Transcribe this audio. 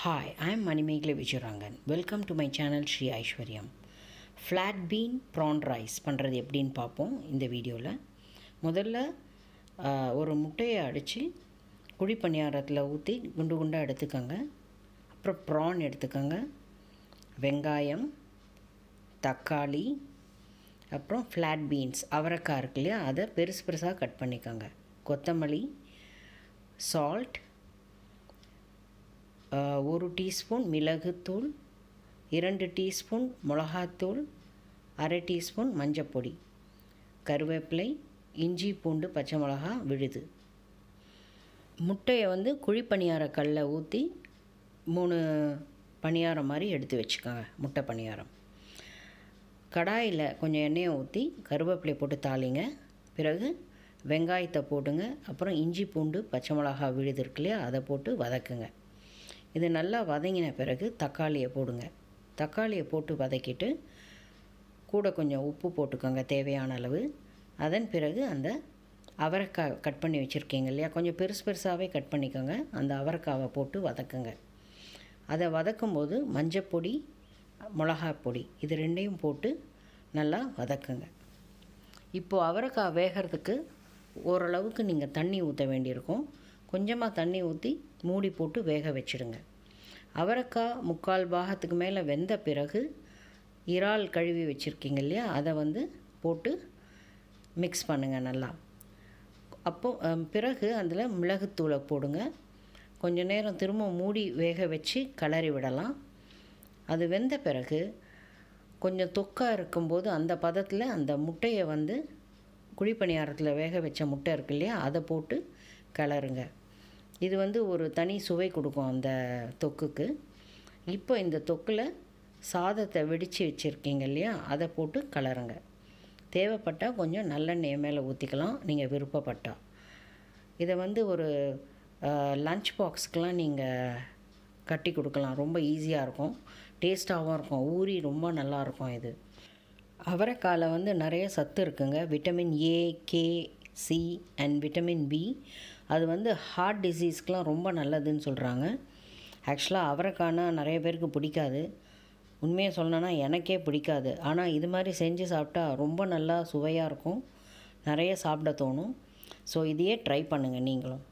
Hi, I am Manimegla Vijayarangan. Welcome to my channel Sri Aishwaryam. Flat bean prawn rice பண்ணுறது எப்படின்னு பார்ப்போம் இந்த வீடியோவில் முதல்ல ஒரு முட்டையை அடித்து குழி பணியாரத்தில் ஊற்றி குண்டு குண்டாக எடுத்துக்கோங்க அப்புறம் ப்ரான் எடுத்துக்கோங்க வெங்காயம் தக்காளி அப்புறம் ஃப்ளாட் பீன்ஸ் அவரைக்காய் இருக்கு இல்லையா அதை பெருசு பெருசாக கட் பண்ணிக்கோங்க கொத்தமல்லி சால்ட் ஒரு டீஸ்பூன் மிளகுத்தூள் இரண்டு டீஸ்பூன் மிளகாத்தூள் அரை டீஸ்பூன் மஞ்சப்பொடி கருவேப்பிலை இஞ்சி பூண்டு பச்சை மிளகா விழுது. முட்டையை வந்து குழி பணியார கல்லை ஊற்றி மூணு பணியாரம் மாதிரி எடுத்து வச்சுக்கோங்க முட்டை பணியாரம். கடாயில் கொஞ்சம் எண்ணெயை ஊற்றி கருவேப்பிலை போட்டு தாளிங்க. பிறகு வெங்காயத்தை போட்டுங்க. அப்புறம் இஞ்சி பூண்டு பச்சை மிளகா விழுது இருக்கு இல்லையா அதை போட்டு வதக்குங்க. இது நல்லா வதங்கின பிறகு தக்காளியை போடுங்க. தக்காளியை போட்டு வதக்கிட்டு கூட கொஞ்சம் உப்பு போட்டுக்கோங்க தேவையான அளவு. அதன் பிறகு அந்த அவரைக்காய் கட் பண்ணி வச்சுருக்கீங்க இல்லையா? கொஞ்சம் பெருசு பெருசாகவே கட் பண்ணிக்கோங்க. அந்த அவரைக்காவை போட்டு வதக்குங்க. அதை வதக்கும்போது மஞ்சப்பொடி மிளகாய் பொடி இது ரெண்டையும் போட்டு நல்லா வதக்குங்க. இப்போது அவரைக்காய் வேகிறதுக்கு ஓரளவுக்கு நீங்கள் தண்ணி ஊற்ற வேண்டியிருக்கும். கொஞ்சமாக தண்ணி ஊற்றி மூடி போட்டு வேக வச்சிடுங்க. அவரைக்காய் முக்கால் பாகத்துக்கு மேலே வெந்த பிறகு இறால் கழுவி வச்சுருக்கீங்க இல்லையா? அதை வந்து போட்டு மிக்ஸ் பண்ணுங்கள் நல்லா. அப்போ பிறகு அதில் மிளகுத்தூளை போடுங்க. கொஞ்ச நேரம் திரும்ப மூடி வேக வச்சு கிளறி விடலாம். அது வெந்த பிறகு கொஞ்சம் தொக்காக இருக்கும்போது அந்த பதத்தில் அந்த முட்டையை வந்து குழிப்பணியாரத்தில் வேக வச்ச முட்டை இருக்கு இல்லையா? அதை போட்டு கிளறுங்க. இது வந்து ஒரு தனி சுவை கொடுக்கும் அந்த தொக்குக்கு. இப்போ இந்த தொக்கில் சாதத்தை வெடித்து வச்சுருக்கீங்க இல்லையா? அதை போட்டு கலருங்க. தேவைப்பட்டால் கொஞ்சம் நல்லெண்ணெய் மேலே ஊற்றிக்கலாம் நீங்கள் விருப்பப்பட்டால் இதை வந்து ஒரு லஞ்ச் பாக்ஸ்க்கெலாம் நீங்கள் கட்டி கொடுக்கலாம். ரொம்ப ஈஸியாக இருக்கும். டேஸ்ட்டாகவும் இருக்கும். ஊறி ரொம்ப நல்லா இருக்கும் இது. அவரைக்காயில் வந்து நிறைய சத்து இருக்குங்க. Vitamin A K C and vitamin B அது வந்து ஹார்ட் டிசீஸ்க்கெலாம் ரொம்ப நல்லதுன்னு சொல்கிறாங்க ஆக்சுவலாக அவரைக்கானா நிறைய பேருக்கு பிடிக்காது. உண்மையை சொல்லணும்னா எனக்கே பிடிக்காது. ஆனால் இது மாதிரி செஞ்சு சாப்பிட்டா ரொம்ப நல்லா சுவையாக இருக்கும். நிறைய சாப்பிட தோணும். ஸோ இதையே ட்ரை பண்ணுங்கள் நீங்களும்.